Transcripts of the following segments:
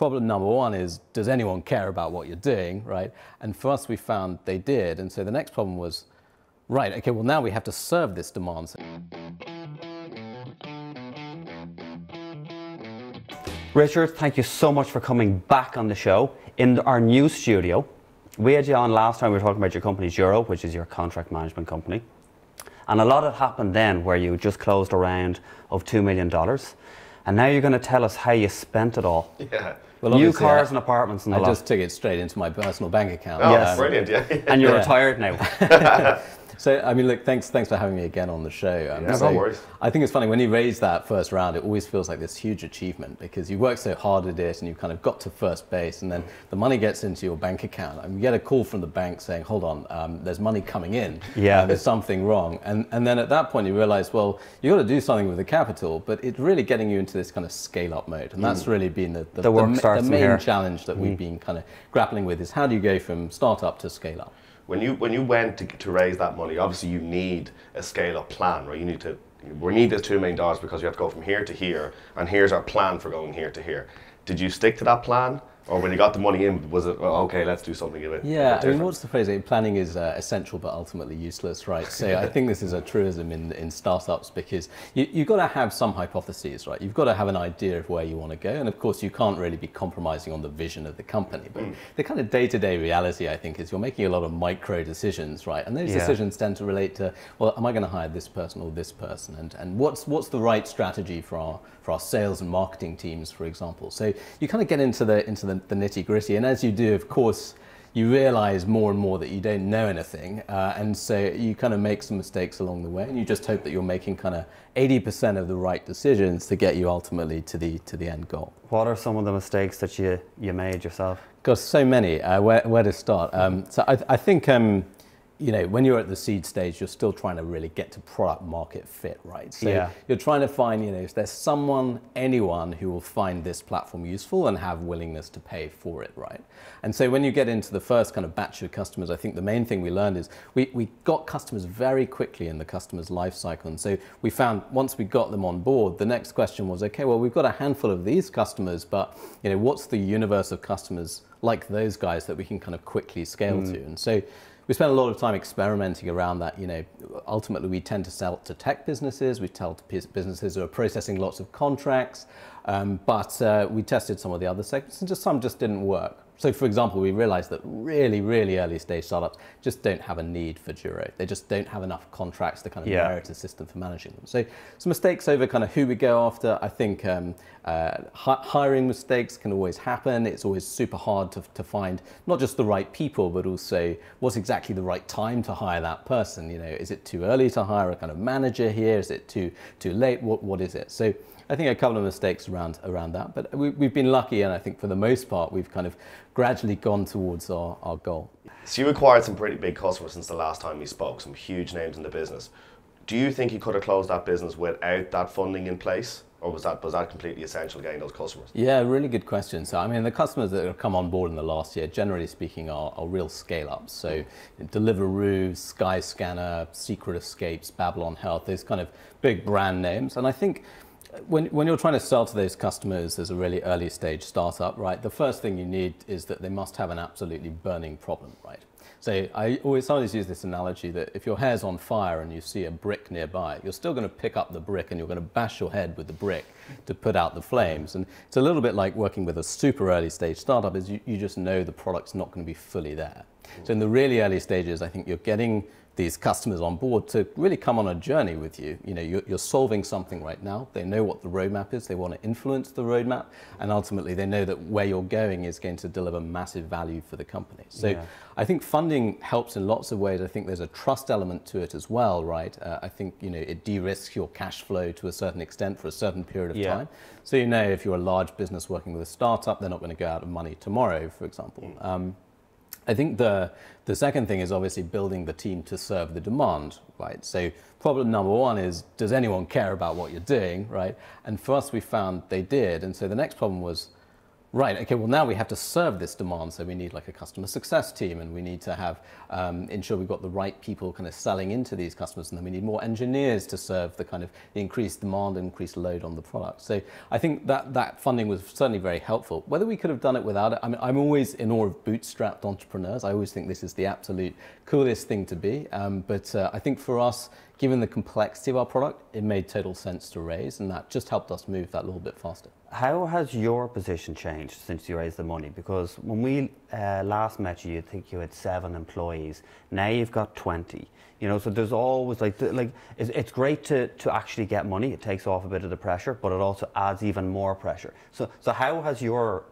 problem number one is, does anyone care about what you're doing, right? And for us, we found they did. And so the next problem was, right, okay, well, now we have to serve this demand. Richard, thank you so much for coming back on the show in our new studio. We had you on last time, we were talking about your company, Juro, which is your contract management company. And a lot had happened then where you just closed a round of $2 million. And now you're going to tell us how you spent it all. Yeah. Well, New cars I- and apartments and I lot. just took it straight into my personal bank account. Oh, Yes. brilliant, yeah. And you're Yeah. retired now. So, I mean, look, thanks, thanks for having me again on the show. Um, Yeah, no worries. I think it's funny when you raise that first round, it always feels like this huge achievement because you worked so hard at it and you kind of got to first base, and then the money gets into your bank account, and you get a call from the bank saying, "Hold on, um, there's money coming in. Yeah. uh, there's something wrong." And and then at that point, you realize, well, you've got to do something with the capital, but it's really getting you into this kind of scale up mode, and that's really been the the, The starts the main here. challenge that we've been kind of grappling with is how do you go from startup to scale up. When you when you went to, to raise that money, obviously you need a scale up plan, right? You need to we need this two million dollars because you have to go from here to here, and here's our plan for going here to here. Did you stick to that plan, or when you got the money in, was it oh, okay? Let's do something a it. Yeah, I mean, what's the phrase? Planning is uh, essential but ultimately useless, right? So I think this is a truism in, in startups because you, you've got to have some hypotheses, right? You've got to have an idea of where you want to go. And of course, you can't really be compromising on the vision of the company. But the kind of day to day reality, I think, is you're making a lot of micro decisions, right? And those Yeah. decisions tend to relate to, well, am I going to hire this person or this person? And, and what's, what's the right strategy for our, our sales and marketing teams, for example? So you kind of get into the, into the, the nitty gritty. And as you do, of course, you realize more and more that you don't know anything. Uh, and so you kind of make some mistakes along the way. And you just hope that you're making kind of 80% of the right decisions to get you ultimately to the, to the end goal. what are some of the mistakes that you, you made yourself? Got so many. Uh, where, where to start? Um, so I, I think um, you know when you're at the seed stage, you're still trying to really get to product market fit, right? So Yeah. you're trying to find, you know, is there someone, anyone who will find this platform useful and have willingness to pay for it, right? And so when you get into the first kind of batch of customers, I think the main thing we learned is we, we got customers very quickly in the customer's life cycle. And so we found once we got them on board, the next question was, okay, well, we've got a handful of these customers, but you know, what's the universe of customers like those guys that we can kind of quickly scale mm. to? And so we spent a lot of time experimenting around that. You know, ultimately we tend to sell to tech businesses. We sell to businesses who are processing lots of contracts. Um, but uh, we tested some of the other segments, and just some just didn't work. So, for example, we realized that really, really early stage startups just don't have a need for Juro. They just don't have enough contracts to kind of Yeah. merit a system for managing them. So, some mistakes over kind of who we go after. I think um, uh, hi- hiring mistakes can always happen. It's always super hard to, to find not just the right people, but also what's exactly the right time to hire that person. You know, is it too early to hire a kind of manager here? Is it too too late? What what is it? So. I think a couple of mistakes around around that, but we, we've been lucky, and I think for the most part, we've kind of gradually gone towards our, our goal. So you acquired some pretty big customers since the last time we spoke, some huge names in the business. Do you think you could have closed that business without that funding in place, or was that was that completely essential getting those customers? Yeah, really good question. So, I mean, the customers that have come on board in the last year, generally speaking, are, are real scale ups. So, Deliveroo, Skyscanner, Secret Escapes, Babylon Health, those kind of big brand names. And I think when, when you're trying to sell to those customers as a really early stage startup, right, the first thing you need is that they must have an absolutely burning problem, right? So I always sometimes use this analogy that if your hair's on fire and you see a brick nearby, you're still going to pick up the brick and you're going to bash your head with the brick to put out the flames. And it's a little bit like working with a super early stage startup is you, you just know the product's not going to be fully there. So in the really early stages, I think you're getting these customers on board to really come on a journey with you. You know, you're, you're solving something right now. They know what the roadmap is. They want to influence the roadmap, and ultimately they know that where you're going is going to deliver massive value for the company. So Yeah. I think funding helps in lots of ways. I think there's a trust element to it as well, right? Uh, I think you know it de-risks your cash flow to a certain extent for a certain period of Yeah. time. So you know if you're a large business working with a startup, they're not going to go out of money tomorrow, for example. Um, I think the the second thing is obviously building the team to serve the demand, right? So problem number one is does anyone care about what you're doing, right? And for us, we found they did, and so the next problem was. Right. Okay. Well, now we have to serve this demand, so we need like a customer success team, and we need to have um, ensure we've got the right people kind of selling into these customers, and then we need more engineers to serve the kind of increased demand and increased load on the product. So I think that that funding was certainly very helpful. Whether we could have done it without it, I mean, I'm always in awe of bootstrapped entrepreneurs. I always think this is the absolute coolest thing to be. Um, but uh, I think for us, given the complexity of our product, it made total sense to raise, and that just helped us move that little bit faster. How has your position changed since you raised the money? Because when we uh, last met you, you think you had seven employees. Now you've got 20. You know, so there's always like, like it's, it's great to, to actually get money. It takes off a bit of the pressure, but it also adds even more pressure. So, so how has your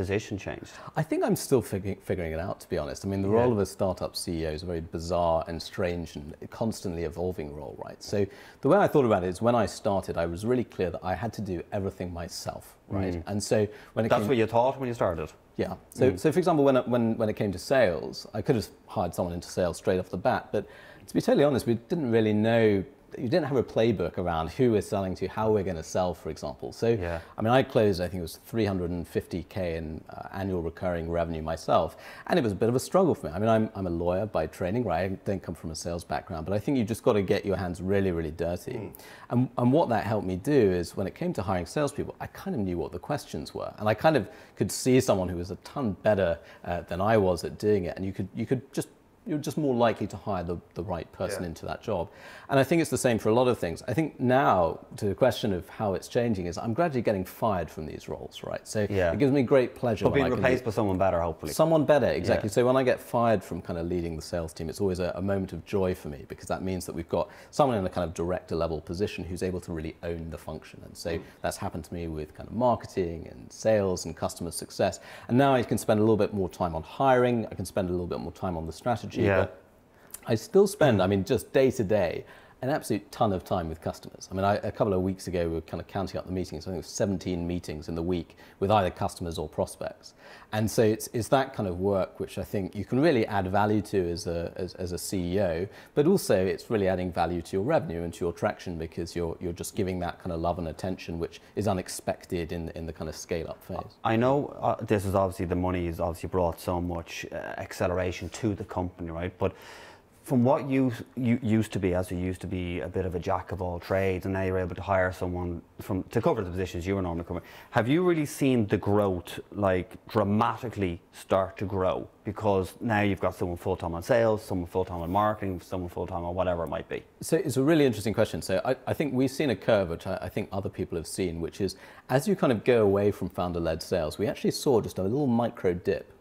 position changed? I think I'm still figuring, figuring it out, to be honest. I mean, the yeah. role of a startup CEO is a very bizarre and strange and constantly evolving role, right? So the way I thought about it is when I started, I was really clear that I had to do everything myself, right? Mm. And so when it That's came, what you thought when you started? Yeah. So, mm. so for example, when, when, when it came to sales, I could have hired someone into sales straight off the bat, but to be totally honest, we didn't really know you didn't have a playbook around who we're selling to, how we're going to sell, for example. So, yeah. I mean, I closed, I think it was 350k in uh, annual recurring revenue myself, and it was a bit of a struggle for me. I mean, I'm, I'm a lawyer by training, right? I don't come from a sales background, but I think you just got to get your hands really, really dirty. Mm. And, and what that helped me do is when it came to hiring salespeople, I kind of knew what the questions were, and I kind of could see someone who was a ton better uh, than I was at doing it, and you could you could just you're just more likely to hire the, the right person yeah. into that job. And I think it's the same for a lot of things. I think now, to the question of how it's changing, is I'm gradually getting fired from these roles, right? So yeah. it gives me great pleasure. But being replaced by someone better, hopefully. Someone better, exactly. Yeah. So when I get fired from kind of leading the sales team, it's always a, a, moment of joy for me because that means that we've got someone in a kind of director level position who's able to really own the function. And so mm. that's happened to me with kind of marketing and sales and customer success. And now I can spend a little bit more time on hiring. I can spend a little bit more time on the strategy. Yeah. I still spend, I mean, just day to day, an absolute ton of time with customers. I mean, I, a couple of weeks ago, we were kind of counting up the meetings. I think it was 17 meetings in the week with either customers or prospects. And so it's, it's that kind of work which I think you can really add value to as a, as, as a CEO, but also it's really adding value to your revenue and to your traction because you're, you're just giving that kind of love and attention which is unexpected in, in the kind of scale up phase. I know uh, this is obviously, the money has obviously brought so much uh, acceleration to the company, right? But from what you, you used to be, as you used to be a bit of a jack of all trades, and now you're able to hire someone from to cover the positions you were normally covering, have you really seen the growth like dramatically start to grow? Because now you've got someone full time on sales, someone full time on marketing, someone full time on whatever it might be. So it's a really interesting question. So I, I think we've seen a curve, which I, I think other people have seen, which is as you kind of go away from founder led sales, we actually saw just a little micro dip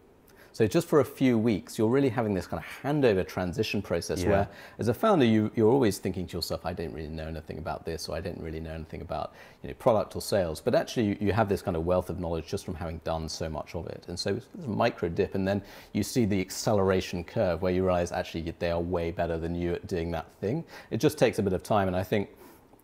so just for a few weeks, you're really having this kind of handover transition process yeah. where, as a founder, you, you're always thinking to yourself, I don't really know anything about this, or I don't really know anything about you know, product or sales. But actually, you, you have this kind of wealth of knowledge just from having done so much of it. And so it's a micro dip, and then you see the acceleration curve where you realize actually they are way better than you at doing that thing. It just takes a bit of time, and I think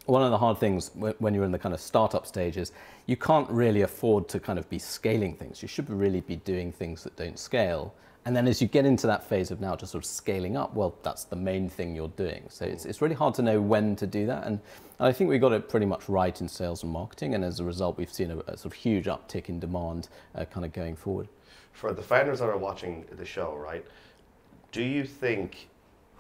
one of the hard things when you're in the kind of startup stage is you can't really afford to kind of be scaling things. You should really be doing things that don't scale. And then as you get into that phase of now just sort of scaling up, well, that's the main thing you're doing. So it's, it's really hard to know when to do that. And, and I think we got it pretty much right in sales and marketing. And as a result, we've seen a, a sort of huge uptick in demand uh, kind of going forward. For the founders that are watching the show, right, do you think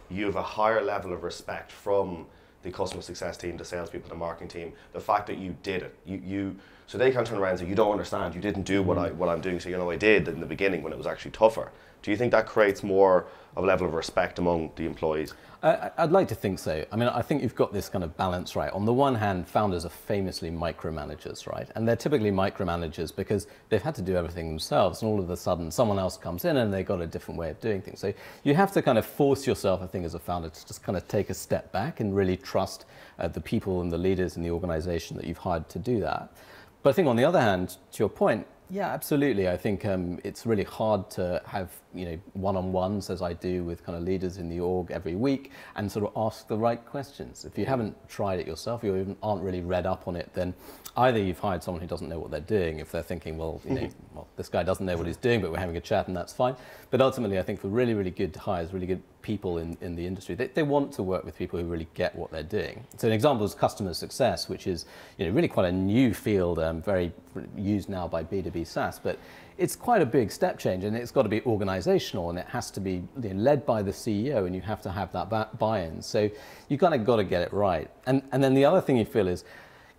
you have a higher level of respect from the customer success team, the salespeople, the marketing team, the fact that you did it. You, you so they can't turn around and say, you don't understand, you didn't do what, mm. I, what I'm doing. So, you know, I did in the beginning when it was actually tougher. Do you think that creates more of a level of respect among the employees? I, would like to think so. I mean, I think you've got this kind of balance right. On the one hand, founders are famously micromanagers, right? And they're typically micromanagers because they've had to do everything themselves, and all of a sudden, someone else comes in and they've got a different way of doing things. So you have to kind of force yourself, I think, as a founder, to just kind of take a step back and really trust uh, the people and the leaders in the organization that you've hired to do that. But I think on the other hand, to your point, yeah, absolutely. I think um, it's really hard to have you know one-on-ones as I do with kind of leaders in the org every week and sort of ask the right questions. If you haven't tried it yourself, you even aren't really read up on it, then either you've hired someone who doesn't know what they're doing. If they're thinking, well, you know, well, this guy doesn't know what he's doing, but we're having a chat and that's fine. But ultimately, I think for really, really good hires, really good people in, in the industry. They, they want to work with people who really get what they're doing. So an example is customer success, which is you know, really quite a new field, um, very used now by B2B B2B SaaS, but it's quite a big step change and it's got to be organizational and it has to be you know, led by the CEO and you have to have that buy-in. So you kind of got to get it right. And, and then the other thing you feel is,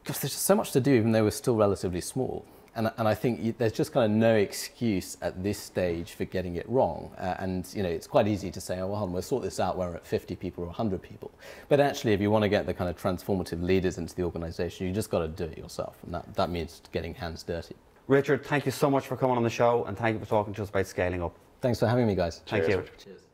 because there's so much to do even though we're still relatively small. And, and I think there's just kind of no excuse at this stage for getting it wrong. Uh, and you know, it's quite easy to say, oh, well, we'll sort this out when we're at 50 people or 100 people. But actually, if you want to get the kind of transformative leaders into the organization, you just got to do it yourself. And that, that means getting hands dirty. Richard, thank you so much for coming on the show and thank you for talking to us about scaling up. Thanks for having me, guys. Thank you. Cheers.